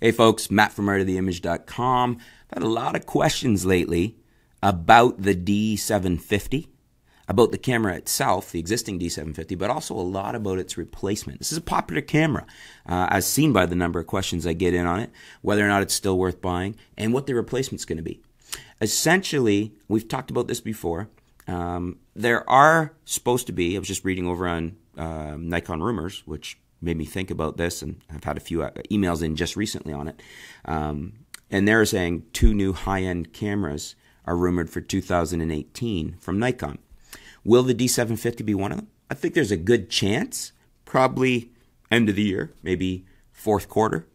Hey folks, Matt from artoftheimage.com. I've had a lot of questions lately about the D750, about the camera itself, the existing D750, but also a lot about its replacement. This is a popular camera, uh, as seen by the number of questions I get in on it, whether or not it's still worth buying, and what the replacement's going to be. Essentially, we've talked about this before. Um, there are supposed to be, I was just reading over on uh, Nikon Rumors, which made me think about this, and I've had a few uh, emails in just recently on it. Um, and they're saying two new high end cameras are rumored for 2018 from Nikon. Will the D750 be one of them? I think there's a good chance, probably end of the year, maybe fourth quarter.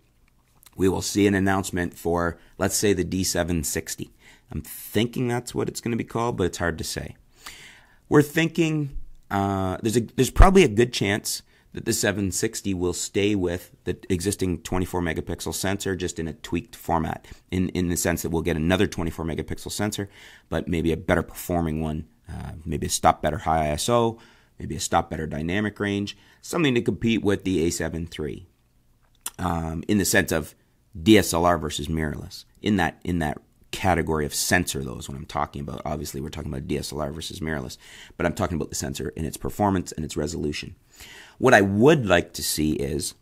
We will see an announcement for, let's say, the D760. I'm thinking that's what it's going to be called, but it's hard to say. We're thinking uh, there's a there's probably a good chance that the 760 will stay with the existing 24 megapixel sensor just in a tweaked format in, in the sense that we'll get another 24 megapixel sensor but maybe a better performing one uh, maybe a stop better high iso maybe a stop better dynamic range something to compete with the a7 III um, in the sense of dslr versus mirrorless in that in that category of sensor is what i'm talking about obviously we're talking about dslr versus mirrorless but i'm talking about the sensor and its performance and its resolution what I would like to see is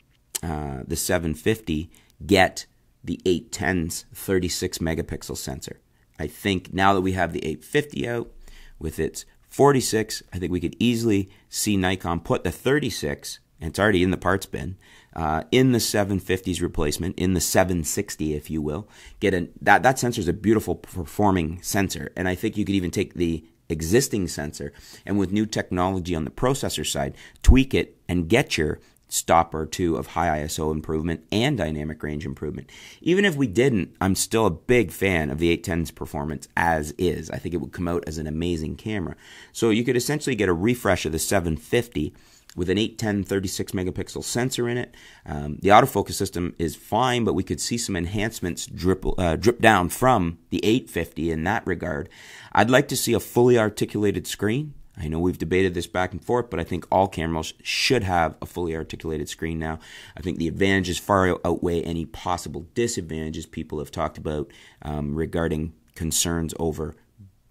uh, the 750 get the 810's 36 megapixel sensor. I think now that we have the 850 out with its 46, I think we could easily see Nikon put the 36, and it's already in the parts bin, uh, in the 750's replacement, in the 760, if you will. Get a, that that sensor is a beautiful performing sensor, and I think you could even take the existing sensor and with new technology on the processor side, tweak it and get your stop or two of high ISO improvement and dynamic range improvement. Even if we didn't, I'm still a big fan of the 810's performance as is. I think it would come out as an amazing camera. So you could essentially get a refresh of the 750 with an 810 36 megapixel sensor in it. Um, the autofocus system is fine, but we could see some enhancements drip, uh, drip down from the 850 in that regard. I'd like to see a fully articulated screen. I know we've debated this back and forth, but I think all cameras should have a fully articulated screen now. I think the advantages far outweigh any possible disadvantages people have talked about um, regarding concerns over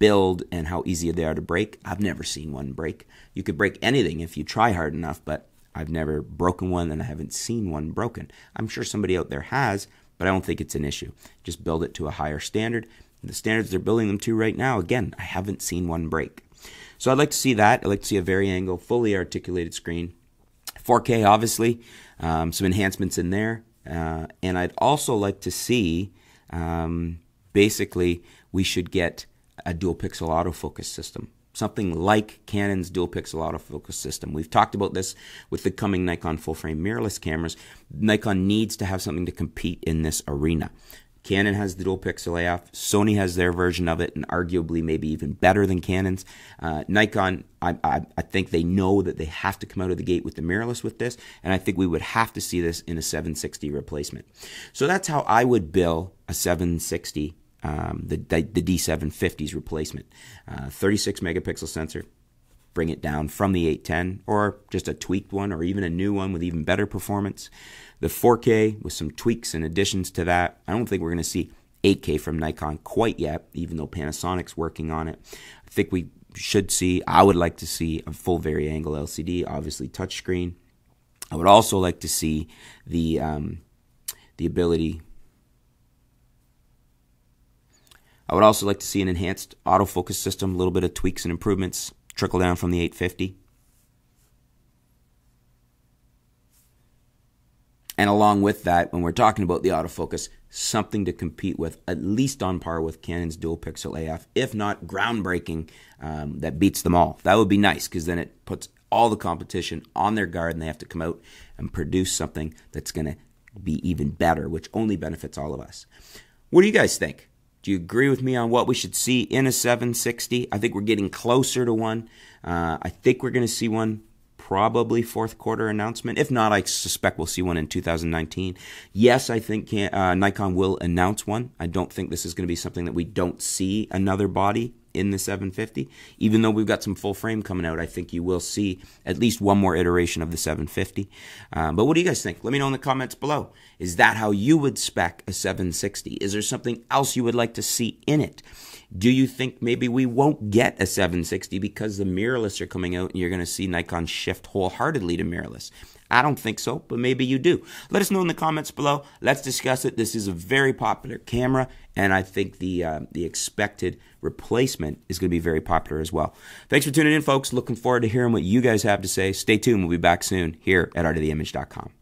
build and how easy they are to break. I've never seen one break. You could break anything if you try hard enough, but I've never broken one and I haven't seen one broken. I'm sure somebody out there has, but I don't think it's an issue. Just build it to a higher standard. The standards they're building them to right now, again, I haven't seen one break. So I'd like to see that. I'd like to see a vari-angle, fully articulated screen. 4K, obviously, um, some enhancements in there. Uh, and I'd also like to see um, basically, we should get a dual pixel autofocus system. Something like Canon's dual pixel autofocus system. We've talked about this with the coming Nikon full frame mirrorless cameras. Nikon needs to have something to compete in this arena. Canon has the dual pixel AF. Sony has their version of it, and arguably maybe even better than Canon's. Uh, Nikon, I, I, I, think they know that they have to come out of the gate with the mirrorless with this, and I think we would have to see this in a 760 replacement. So that's how I would bill a 760 um, the, the D750's replacement. Uh, 36 megapixel sensor, bring it down from the 810 or just a tweaked one or even a new one with even better performance. The 4K with some tweaks and additions to that. I don't think we're going to see 8K from Nikon quite yet, even though Panasonic's working on it. I think we should see, I would like to see a full vari-angle LCD, obviously touchscreen. I would also like to see the um, the ability I would also like to see an enhanced autofocus system, a little bit of tweaks and improvements trickle down from the 850. And along with that, when we're talking about the autofocus, something to compete with, at least on par with Canon's dual pixel AF, if not groundbreaking, um, that beats them all. That would be nice because then it puts all the competition on their guard and they have to come out and produce something that's going to be even better, which only benefits all of us. What do you guys think? Do you agree with me on what we should see in a 760? I think we're getting closer to one. Uh, I think we're going to see one probably fourth quarter announcement. If not, I suspect we'll see one in 2019. Yes, I think uh, Nikon will announce one. I don't think this is going to be something that we don't see another body in the 750. Even though we've got some full frame coming out, I think you will see at least one more iteration of the 750. Um, but what do you guys think? Let me know in the comments below. Is that how you would spec a 760? Is there something else you would like to see in it? Do you think maybe we won't get a 760 because the mirrorless are coming out and you're going to see Nikon shift wholeheartedly to mirrorless? I don't think so, but maybe you do. Let us know in the comments below. Let's discuss it. This is a very popular camera, and I think the uh, the expected replacement is going to be very popular as well. Thanks for tuning in, folks. Looking forward to hearing what you guys have to say. Stay tuned. We'll be back soon here at artoftheimage.com.